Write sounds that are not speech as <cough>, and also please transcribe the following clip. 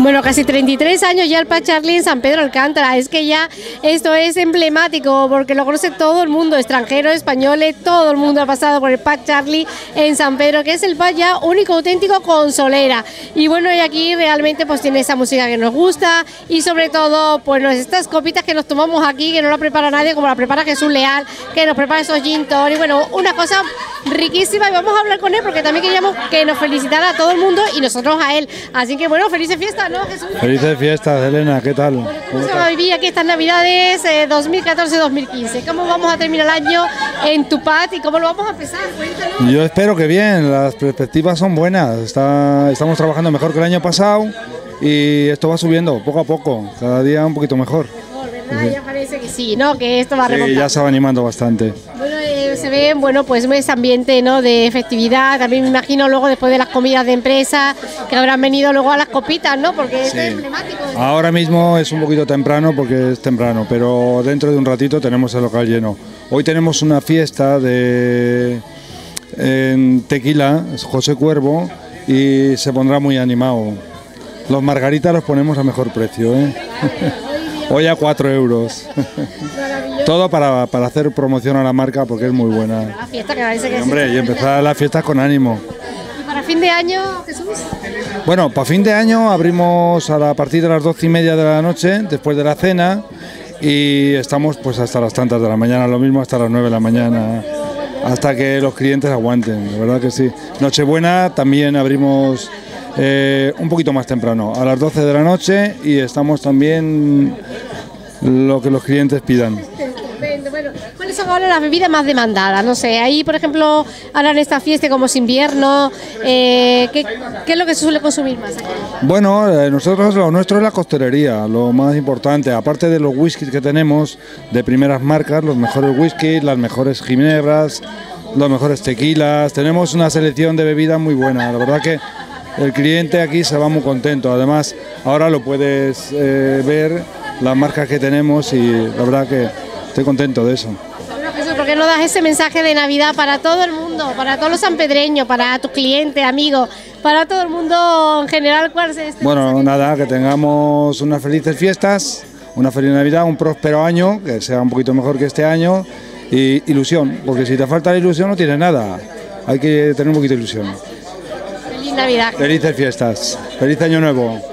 Bueno, casi 33 años ya el Pac Charlie en San Pedro Alcántara. Es que ya esto es emblemático porque lo conoce todo el mundo, extranjeros, españoles, todo el mundo ha pasado por el Pac Charlie en San Pedro, que es el Pac ya único, auténtico con solera. Y bueno, y aquí realmente pues tiene esa música que nos gusta y sobre todo pues estas copitas que nos tomamos aquí, que no la prepara nadie, como la prepara Jesús Leal, que nos prepara esos gin y bueno, una cosa riquísima y vamos a hablar con él porque también queríamos que nos felicitara a todo el mundo y nosotros a él. Así que bueno, felices fiestas, ¿no, Jesús? Felices fiestas, Elena, ¿qué tal? ¿Cómo se va a vivir aquí estas Navidades 2014-2015? Eh, ¿Cómo vamos a terminar el año en tu pat y cómo lo vamos a empezar? Cuéntanos. Yo espero que bien, las perspectivas son buenas, Está, estamos trabajando mejor que el año pasado y esto va subiendo poco a poco, cada día un poquito mejor. ¿verdad? Ya parece que sí, ¿no? Que esto va a remontar. Sí, ya se va animando bastante. Se ve, bueno, pues ese ambiente, ¿no? De festividad, también me imagino luego después de las comidas de empresa, que habrán venido luego a las copitas, ¿no? Porque es emblemático. Ahora mismo es un poquito temprano porque es temprano, pero dentro de un ratito tenemos el local lleno. Hoy tenemos una fiesta de en Tequila, José Cuervo, y se pondrá muy animado. Los margaritas los ponemos a mejor precio, ¿eh? <laughs> Hoy a 4 euros. Todo para, hacer promoción a la marca porque es muy buena. La fiesta que parece que Hombre, y empezar las fiestas con ánimo. ¿Y para fin de año, Jesús? Bueno, para fin de año abrimos a, partir de las 12 y media de la noche, después de la cena, y estamos pues hasta las tantas de la mañana, lo mismo hasta las 9 de la mañana, hasta que los clientes aguanten, de verdad que sí. Nochebuena también abrimos eh, un poquito más temprano, a las 12 de la noche y estamos también lo que los clientes pidan. Bueno, ¿cuáles son ahora las bebidas más demandadas? No sé, ahí por ejemplo, ahora en esta fiesta como es invierno, eh, ¿qué, es lo que se suele consumir más aquí? Bueno, eh, nosotros lo nuestro es la costelería, lo más importante, aparte de los whiskies que tenemos de primeras marcas, los mejores whiskies, las mejores ginebras, los mejores tequilas, tenemos una selección de bebidas muy buena, la verdad que el cliente aquí se va muy contento. Además, ahora lo puedes eh, ver, las marcas que tenemos y la verdad que estoy contento de eso. Jesús, ¿por qué no das ese mensaje de Navidad para todo el mundo, para todos los sanpedreños, para tus clientes, amigos, para todo el mundo en general? ¿Cuál es este Bueno, nada, que tengamos unas felices fiestas, una feliz Navidad, un próspero año, que sea un poquito mejor que este año y ilusión, porque si te falta la ilusión no tienes nada, hay que tener un poquito de ilusión. Navidad. Felices fiestas. Feliz año nuevo.